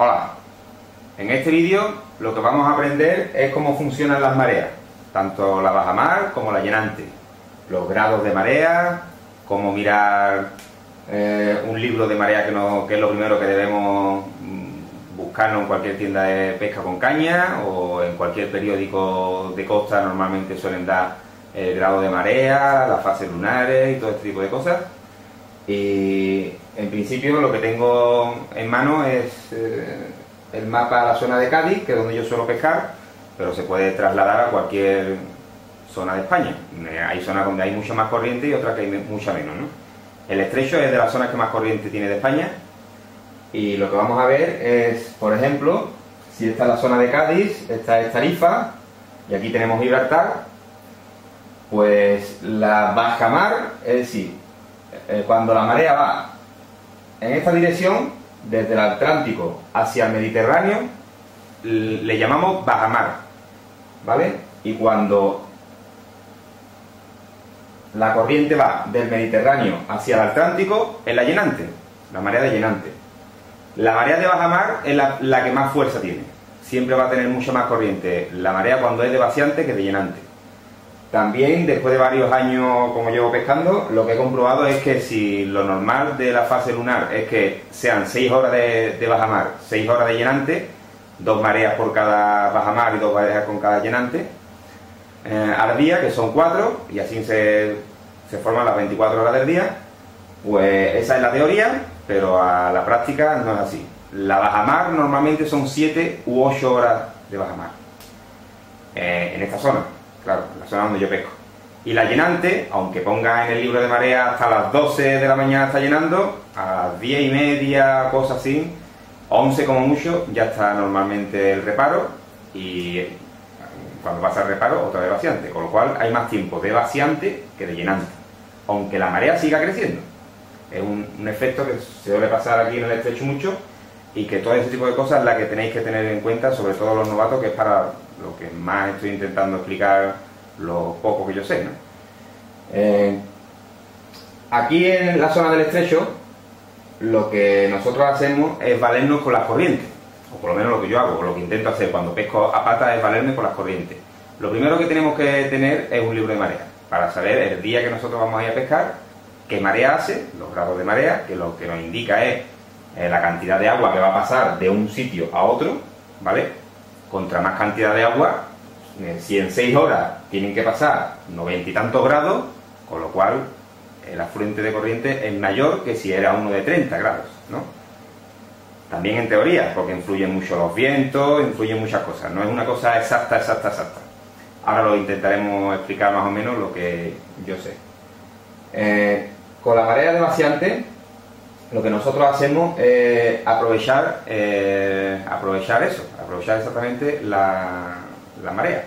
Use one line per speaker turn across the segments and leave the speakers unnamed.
Hola, en este vídeo lo que vamos a aprender es cómo funcionan las mareas, tanto la bajamar como la llenante, los grados de marea, cómo mirar eh, un libro de marea que, es lo primero que debemos mm, buscarlo en cualquier tienda de pesca con caña o en cualquier periódico de costa normalmente suelen dar el grado de marea, las fases lunares y todo este tipo de cosas. En principio lo que tengo en mano es eh, el mapa de la zona de Cádiz, que es donde yo suelo pescar, pero se puede trasladar a cualquier zona de España. Eh, hay zonas donde hay mucha más corriente y otras que hay mucha menos. ¿no? El estrecho es de las zonas que más corriente tiene de España y lo que vamos a ver es, por ejemplo, si esta es la zona de Cádiz, esta es Tarifa y aquí tenemos Gibraltar, pues la baja mar, es decir, eh, cuando la marea va en esta dirección, desde el Atlántico hacia el Mediterráneo, le llamamos bajamar, ¿vale? Y cuando la corriente va del Mediterráneo hacia el Atlántico, es la llenante, la marea de llenante. La marea de bajamar es la, la que más fuerza tiene. Siempre va a tener mucha más corriente la marea cuando es de vaciante que de llenante. También, después de varios años como llevo pescando, lo que he comprobado es que si lo normal de la fase lunar es que sean 6 horas de, bajamar, 6 horas de llenante, dos mareas por cada bajamar y dos mareas con cada llenante, eh, al día, que son 4, y así se, se forman las 24 horas del día, pues esa es la teoría, pero a la práctica no es así. La bajamar normalmente son 7 u 8 horas de bajamar eh, en esta zona claro, la zona donde yo pesco. Y la llenante, aunque ponga en el libro de marea hasta las 12 de la mañana está llenando, a las 10 y media, cosas así, 11 como mucho, ya está normalmente el reparo y cuando pasa el reparo otra vez vaciante, con lo cual hay más tiempo de vaciante que de llenante, aunque la marea siga creciendo. Es un, un efecto que se debe pasar aquí en el estrecho mucho y que todo ese tipo de cosas es la que tenéis que tener en cuenta, sobre todo los novatos, que es para lo que más estoy intentando explicar lo poco que yo sé. ¿no? Eh, aquí en la zona del estrecho, lo que nosotros hacemos es valernos con las corrientes, o por lo menos lo que yo hago, o lo que intento hacer cuando pesco a pata es valerme con las corrientes. Lo primero que tenemos que tener es un libro de marea, para saber el día que nosotros vamos a ir a pescar, qué marea hace, los grados de marea, que lo que nos indica es eh, la cantidad de agua que va a pasar de un sitio a otro, ¿vale? contra más cantidad de agua, eh, si en 6 horas tienen que pasar 90 y tantos grados, con lo cual el afluente de corriente es mayor que si era uno de 30 grados, ¿no? También en teoría, porque influyen mucho los vientos, influyen muchas cosas, no es una cosa exacta, exacta, exacta. Ahora lo intentaremos explicar más o menos lo que yo sé. Eh, con la marea de vaciante, lo que nosotros hacemos es aprovechar, eh, aprovechar eso, aprovechar exactamente la, marea.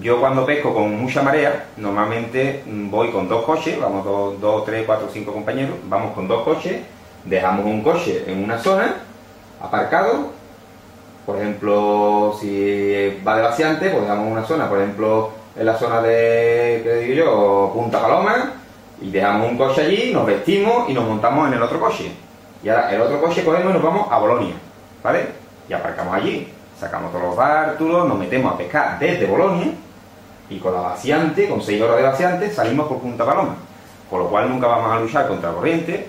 Yo cuando pesco con mucha marea, normalmente voy con dos coches, vamos dos, dos, tres, cuatro, cinco compañeros, vamos con dos coches, dejamos un coche en una zona, aparcado, por ejemplo, si va de vaciante, pues dejamos una zona, por ejemplo, en la zona de, ¿qué digo yo?, Punta Paloma, y dejamos un coche allí, nos vestimos y nos montamos en el otro coche. Y ahora el otro coche cogemos y nos vamos a Bolonia, ¿vale? Y aparcamos allí, sacamos todos los bártulos, nos metemos a pescar desde Bolonia y con la vaciante, con 6 horas de vaciante, salimos por Punta Paloma. Con lo cual nunca vamos a luchar contra corriente.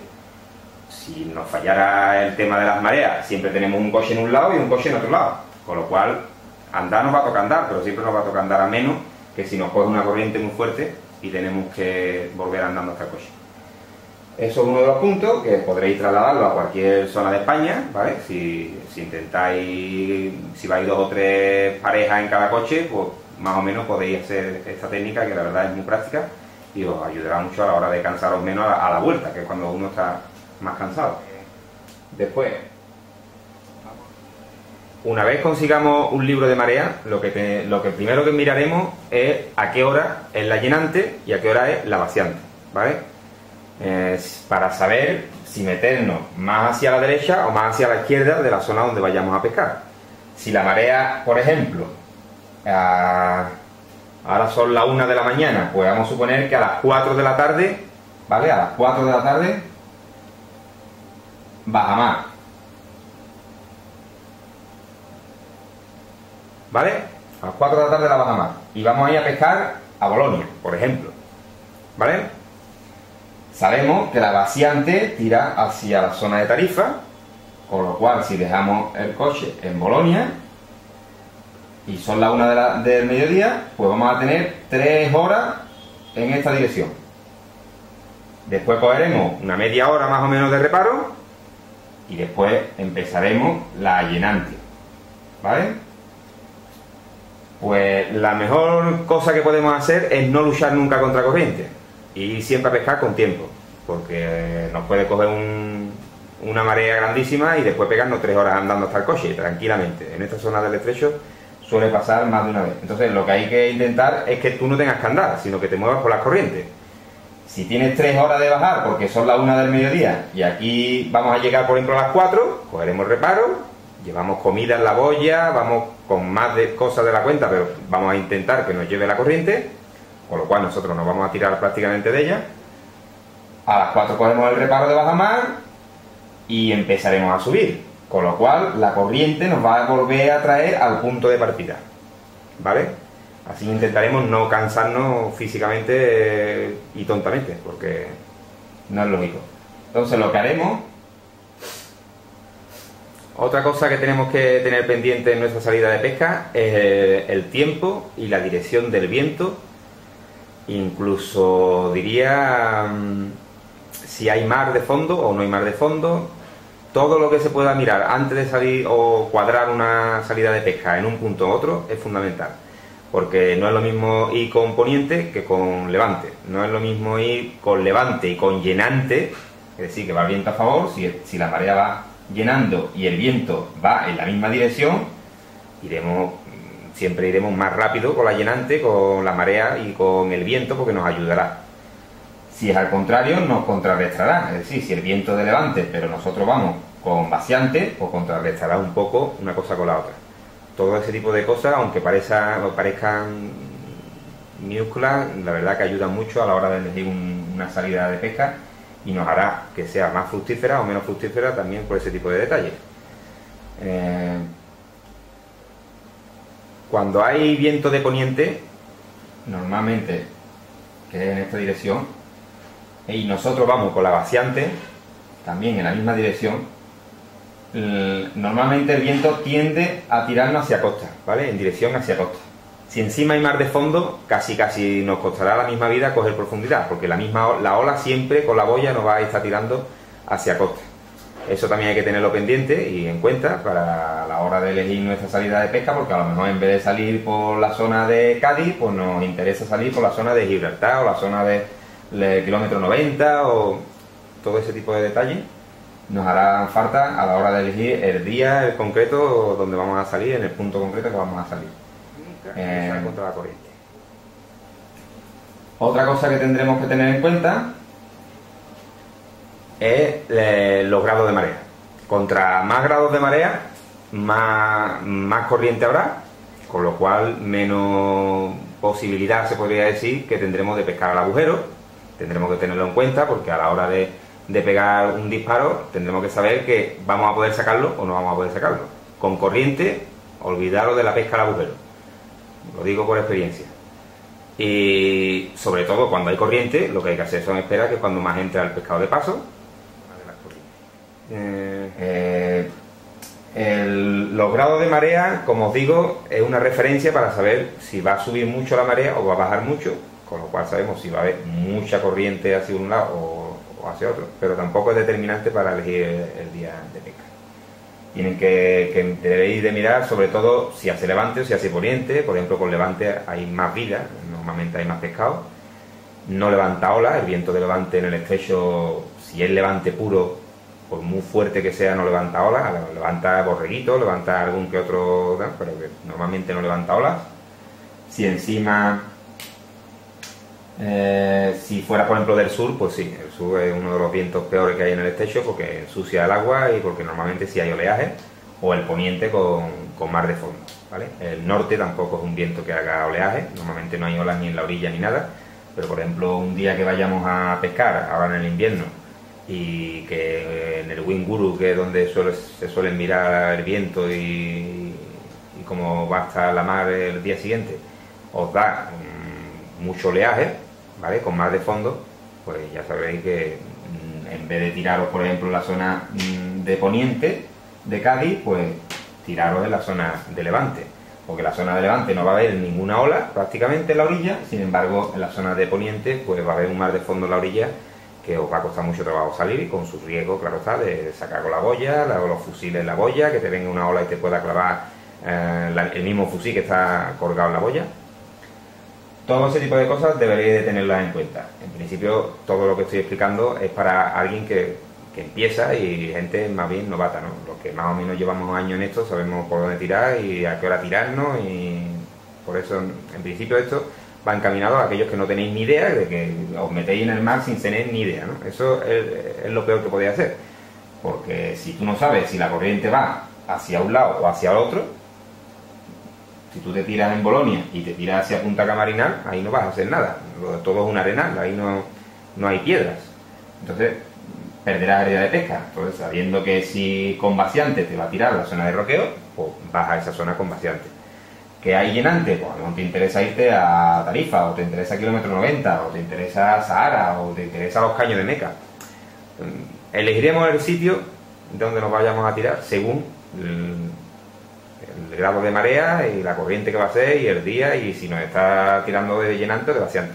Si nos fallara el tema de las mareas, siempre tenemos un coche en un lado y un coche en otro lado. Con lo cual, andar nos va a tocar andar, pero siempre nos va a tocar andar a menos que si nos coge una corriente muy fuerte y tenemos que volver andando hasta el coche. Eso es uno de los puntos que podréis trasladarlo a cualquier zona de España, ¿vale? Si, intentáis, si vais dos o tres parejas en cada coche, pues más o menos podéis hacer esta técnica que la verdad es muy práctica y os ayudará mucho a la hora de cansaros menos a la, vuelta, que es cuando uno está más cansado. Después, una vez consigamos un libro de marea, lo que, lo que primero que miraremos es a qué hora es la llenante y a qué hora es la vaciante, ¿vale? para saber si meternos más hacia la derecha o más hacia la izquierda de la zona donde vayamos a pescar. Si la marea, por ejemplo, ahora son las 1 de la mañana, pues vamos a suponer que a las 4 de la tarde, ¿vale? A las 4 de la tarde baja más. ¿Vale? A las 4 de la tarde la bajamar. Y vamos a ir a pescar a Bolonia, por ejemplo. ¿Vale? Sabemos que la vaciante tira hacia la zona de Tarifa, con lo cual si dejamos el coche en Bolonia y son las 1 del mediodía, pues vamos a tener 3 horas en esta dirección. Después cogeremos una media hora más o menos de reparo y después empezaremos la llenante. ¿Vale? Pues la mejor cosa que podemos hacer es no luchar nunca contra corriente y siempre a pescar con tiempo, porque nos puede coger una marea grandísima y después pegarnos tres horas andando hasta el coche, tranquilamente. En esta zona del estrecho suele pasar más de una vez. Entonces lo que hay que intentar es que tú no tengas que andar, sino que te muevas por las corrientes. Si tienes tres horas de bajar porque son las una del mediodía y aquí vamos a llegar por ejemplo a las cuatro, cogeremos reparo, llevamos comida en la boya, vamos con más de cosas de la cuenta, pero vamos a intentar que nos lleve la corriente, con lo cual nosotros nos vamos a tirar prácticamente de ella. A las cuatro cogemos el reparo de bajamar y empezaremos a subir, con lo cual la corriente nos va a volver a traer al punto de partida. ¿Vale? Así intentaremos no cansarnos físicamente y tontamente, porque no es lógico. Entonces lo que haremos... Otra cosa que tenemos que tener pendiente en nuestra salida de pesca es el tiempo y la dirección del viento. Incluso diría mm, si hay mar de fondo o no hay mar de fondo. Todo lo que se pueda mirar antes de salir o cuadrar una salida de pesca en un punto u otro es fundamental porque no es lo mismo ir con poniente que con levante, no es lo mismo ir con levante y con llenante, es decir, que va viento a favor, si, la marea va llenando y el viento va en la misma dirección, iremos siempre iremos más rápido con la llenante, con la marea y con el viento porque nos ayudará. Si es al contrario, nos contrarrestará, es decir, si el viento de levante, pero nosotros vamos con vaciante, pues contrarrestará un poco una cosa con la otra todo ese tipo de cosas, aunque parezca, parezcan minúsculas, la verdad que ayudan mucho a la hora de elegir una salida de pesca y nos hará que sea más fructífera o menos fructífera también por ese tipo de detalles. Eh, cuando hay viento de poniente, normalmente, que es en esta dirección, y nosotros vamos con la vaciante, también en la misma dirección, normalmente el viento tiende a tirarnos hacia costa, ¿vale? En dirección hacia costa. Si encima hay mar de fondo, casi casi nos costará la misma vida coger profundidad, porque la misma la ola siempre con la boya nos va a estar tirando hacia costa. Eso también hay que tenerlo pendiente y en cuenta para la hora de elegir nuestra salida de pesca, porque a lo mejor en vez de salir por la zona de Cádiz, pues nos interesa salir por la zona de Gibraltar o la zona de, kilómetro 90 o todo ese tipo de detalles nos hará falta a la hora de elegir el día el concreto donde vamos a salir, en el punto concreto que vamos a salir. Eh, contra la corriente. Otra cosa que tendremos que tener en cuenta es eh, los grados de marea. Contra más grados de marea, más, más corriente habrá, con lo cual menos posibilidad se podría decir que tendremos de pescar al agujero. Tendremos que tenerlo en cuenta porque a la hora de de pegar un disparo, tendremos que saber que vamos a poder sacarlo o no vamos a poder sacarlo. Con corriente, olvidaros de la pesca al agujero. Lo digo por experiencia. Y sobre todo cuando hay corriente, lo que hay que hacer son esperar que cuando más entra el pescado de paso. Eh, los grados de marea, como os digo, es una referencia para saber si va a subir mucho la marea o va a bajar mucho, con lo cual sabemos si va a haber mucha corriente hacia un lado o hacia otro, pero tampoco es determinante para elegir el, día de pesca. Tienen que, que, debéis de mirar sobre todo si hace levante o si hace poniente, por ejemplo con levante hay más vida, normalmente hay más pescado, no levanta ola, el viento de levante en el estrecho, si es levante puro, por muy fuerte que sea, no levanta olas, levanta borreguito, levanta algún que otro, pero normalmente no levanta olas. Si encima eh, si fuera, por ejemplo, del sur, pues sí, el sur es uno de los vientos peores que hay en el estrecho porque ensucia el agua y porque normalmente sí hay oleaje, o el poniente con, con mar de fondo. ¿vale? El norte tampoco es un viento que haga oleaje, normalmente no hay olas ni en la orilla ni nada, pero por ejemplo, un día que vayamos a pescar, ahora en el invierno, y que en el Winguru, que es donde se suele mirar el viento y, y como va a estar la mar el día siguiente, os da mucho oleaje, ¿vale? Con mar de fondo, pues ya sabréis que mm, en vez de tiraros, por ejemplo, en la zona mm, de poniente de Cádiz, pues tiraros en la zona de Levante. Porque en la zona de Levante no va a haber ninguna ola prácticamente en la orilla, sin embargo, en la zona de poniente, pues va a haber un mar de fondo en la orilla que os va a costar mucho trabajo salir y con su riesgo, claro está, de sacar con la boya, los fusiles en la boya, que te venga una ola y te pueda clavar eh, el mismo fusil que está colgado en la boya. Todo ese tipo de cosas deberéis de tenerlas en cuenta. En principio, todo lo que estoy explicando es para alguien que, que empieza y gente más bien novata, ¿no? Los que más o menos llevamos años en esto sabemos por dónde tirar y a qué hora tirarnos y por eso, en principio, esto va encaminado a aquellos que no tenéis ni idea de que os metéis en el mar sin tener ni idea, ¿no? Eso es, lo peor que podéis hacer. Porque si tú no sabes si la corriente va hacia un lado o hacia el otro, si tú te tiras en Bolonia y te tiras hacia Punta Camarinal, ahí no vas a hacer nada. Todo es un arenal, ahí no, no hay piedras. Entonces, perderás área de pesca. Entonces, sabiendo que si con vaciante te va a tirar la zona de roqueo, pues vas a esa zona con vaciante que hay llenante, pues no te interesa irte a Tarifa, o te interesa Kilómetro 90, o te interesa Sahara, o te interesa los caños de Meca. Elegiremos el sitio donde nos vayamos a tirar según el, grado de marea y la corriente que va a ser y el día y si nos está tirando de llenante o de vaciante.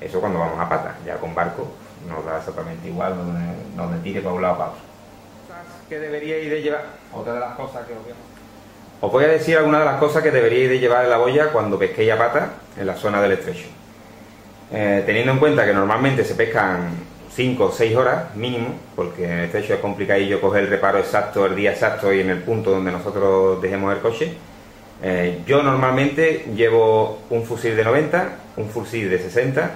Eso cuando vamos a pata, ya con barco nos da exactamente igual donde, donde tire para un lado para otro. ¿Qué deberíais de llevar? Otra de las cosas que os os voy a decir algunas de las cosas que deberíais de llevar en la boya cuando pesquéis a pata en la zona del estrecho. Eh, teniendo en cuenta que normalmente se pescan 5 o 6 horas mínimo, porque en el estrecho es complicadillo coger el reparo exacto, el día exacto y en el punto donde nosotros dejemos el coche. Eh, yo normalmente llevo un fusil de 90, un fusil de 60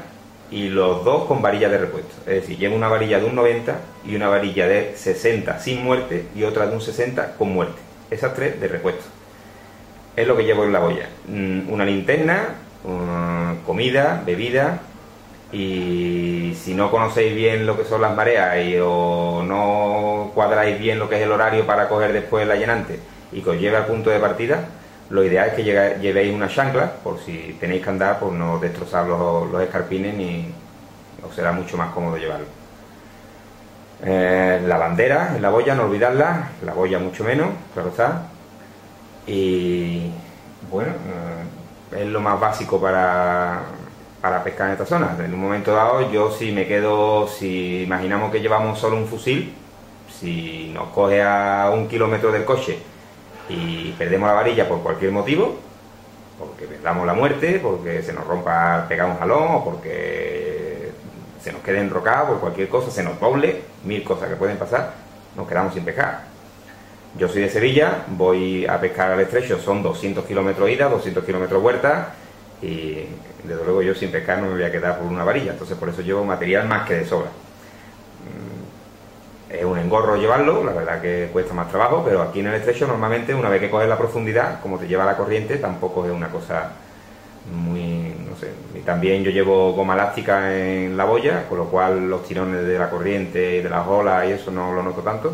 y los dos con varilla de repuesto. Es decir, llevo una varilla de un 90 y una varilla de 60 sin muerte y otra de un 60 con muerte. Esas tres de repuesto es lo que llevo en la olla. Mm, una linterna, comida, bebida y si no conocéis bien lo que son las mareas y o no cuadráis bien lo que es el horario para coger después la llenante y que os lleve al punto de partida, lo ideal es que llevéis una chancla por si tenéis que andar por no destrozar los, escarpines ni os será mucho más cómodo llevarlo. Eh, la bandera en la boya, no olvidarla, la boya mucho menos, claro está, y bueno, eh, es lo más básico para, para pescar en esta zona. En un momento dado, yo si me quedo, si imaginamos que llevamos solo un fusil, si nos coge a un kilómetro del coche y perdemos la varilla por cualquier motivo, porque perdamos la muerte, porque se nos rompa pegar un jalón o porque se nos quede enrocado por cualquier cosa, se nos doble, mil cosas que pueden pasar, nos quedamos sin pescar. Yo soy de Sevilla, voy a pescar al estrecho, son 200 kilómetros ida, 200 kilómetros vuelta y desde luego yo sin pescar no me voy a quedar por una varilla, entonces por eso llevo material más que de sobra. Mm, es un engorro llevarlo, la verdad que cuesta más trabajo, pero aquí en el estrecho normalmente una vez que coges la profundidad, como te lleva la corriente, tampoco es una cosa muy, no sé, y también yo llevo goma elástica en la boya, con lo cual los tirones de la corriente y de las olas y eso no lo noto tanto.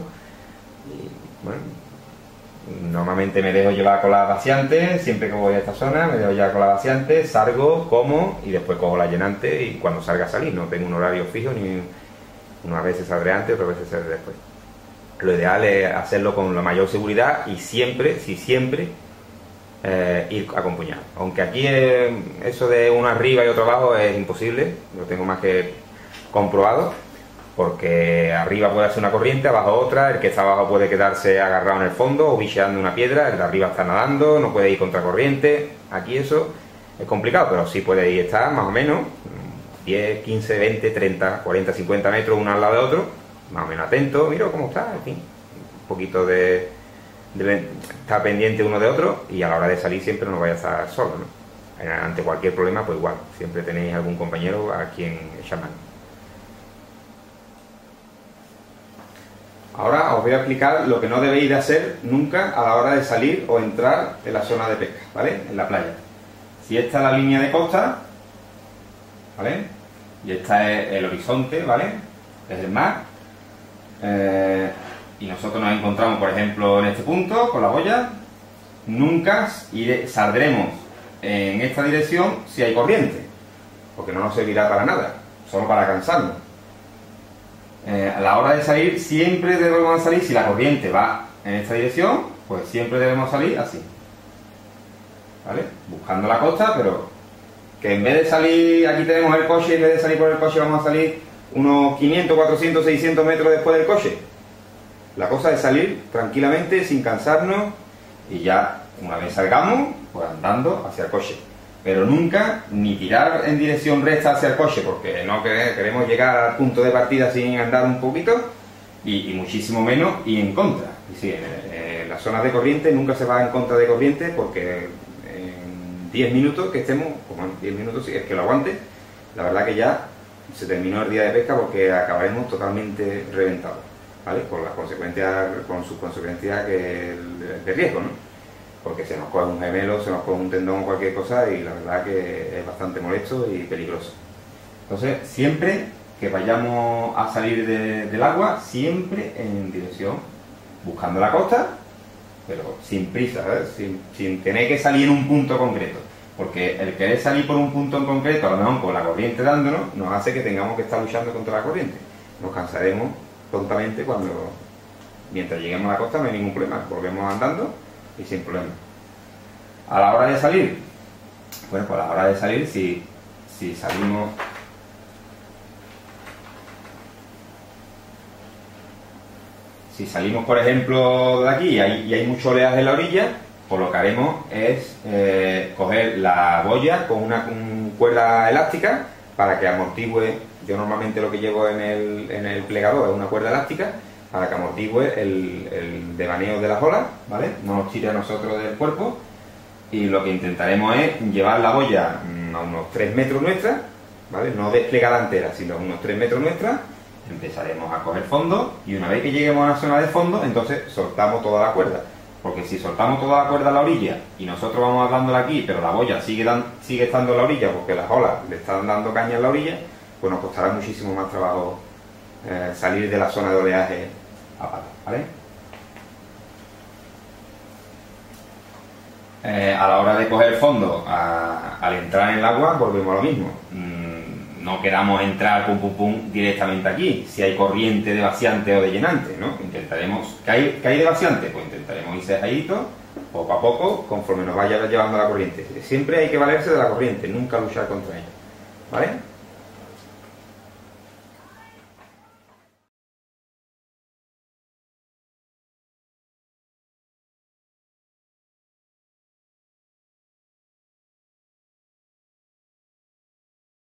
Normalmente me dejo llevar con la vaciante, siempre que voy a esta zona me dejo llevar con la vaciante, salgo, como y después cojo la llenante y cuando salga salir, no tengo un horario fijo ni unas veces saldré antes, otras veces saldré después. Lo ideal es hacerlo con la mayor seguridad y siempre, si siempre, eh, ir acompañado. Aunque aquí eso de uno arriba y otro abajo es imposible, lo tengo más que comprobado porque arriba puede ser una corriente, abajo otra, el que está abajo puede quedarse agarrado en el fondo o bicheando una piedra, el de arriba está nadando, no puede ir contra corriente, aquí eso es complicado, pero sí puede ir estar más o menos 10, 15, 20, 30, 40, 50 metros uno al lado de otro, más o menos atento, mira cómo está, en un poquito de, estar pendiente uno de otro y a la hora de salir siempre no vaya a estar solo, ¿no? Ante cualquier problema, pues igual, siempre tenéis algún compañero a quien echar Ahora os voy a explicar lo que no debéis de hacer nunca a la hora de salir o entrar en la zona de pesca, ¿vale? En la playa. Si esta es la línea de costa, ¿vale? Y esta es el horizonte, ¿vale? Es el mar. Eh, y nosotros nos encontramos, por ejemplo, en este punto con la boya. nunca saldremos en esta dirección si hay corriente, porque no nos servirá para nada, solo para cansarnos. Eh, a la hora de salir, siempre debemos salir, si la corriente va en esta dirección, pues siempre debemos salir así. ¿Vale? Buscando la costa, pero que en vez de salir, aquí tenemos el coche, en vez de salir por el coche vamos a salir unos 500, 400, 600 metros después del coche. La cosa es salir tranquilamente, sin cansarnos, y ya una vez salgamos, pues andando hacia el coche. Pero nunca ni tirar en dirección recta hacia el coche, porque no queremos llegar al punto de partida sin andar un poquito, y, muchísimo menos y en contra. Y sí, en, las zonas de corriente nunca se va en contra de corriente, porque en 10 minutos que estemos, como en 10 minutos, si es que lo aguante, la verdad que ya se terminó el día de pesca porque acabaremos totalmente reventados, ¿vale? Con las consecuencias, con sus consecuencias de riesgo, ¿no? Porque se nos coge un gemelo, se nos coge un tendón o cualquier cosa y la verdad que es bastante molesto y peligroso. Entonces, siempre que vayamos a salir del agua, siempre en dirección, buscando la costa, pero sin prisa, sin, sin tener que salir en un punto concreto. Porque el querer salir por un punto en concreto, a lo mejor con la corriente dándonos, nos hace que tengamos que estar luchando contra la corriente. Nos cansaremos tontamente cuando, mientras lleguemos a la costa, no hay ningún problema. Volvemos andando y sin problema. A la hora de salir, bueno, pues a la hora de salir, si, si salimos si salimos, por ejemplo, de aquí y hay, hay mucho oleaje en la orilla, pues lo que haremos es eh, coger la boya con una cuerda elástica para que amortigüe, yo normalmente lo que llevo en el, en el plegador es una cuerda elástica para que amortigüe el, el devaneo de las olas, ¿vale? No nos tire a nosotros del cuerpo y lo que intentaremos es llevar la boya a unos 3 metros nuestra, ¿vale? No desplegada entera, sino unos 3 metros nuestra, empezaremos a coger fondo y una vez que lleguemos a la zona de fondo, entonces soltamos toda la cuerda porque si soltamos toda la cuerda a la orilla y nosotros vamos hablándola aquí, pero la boya sigue, sigue estando en la orilla porque las olas le están dando caña en la orilla, pues nos costará muchísimo más trabajo eh, salir de la zona de oleaje Eh, a la hora de coger fondo, al entrar en el agua, volvemos a lo mismo. Mm, no queramos entrar pum pum pum directamente aquí, si hay corriente de vaciante o de llenante, ¿no? Intentaremos, ¿qué hay, de vaciante? Pues intentaremos ir cejadito, poco a poco, conforme nos vaya llevando la corriente. Siempre hay que valerse de la corriente, nunca luchar contra ella, ¿vale?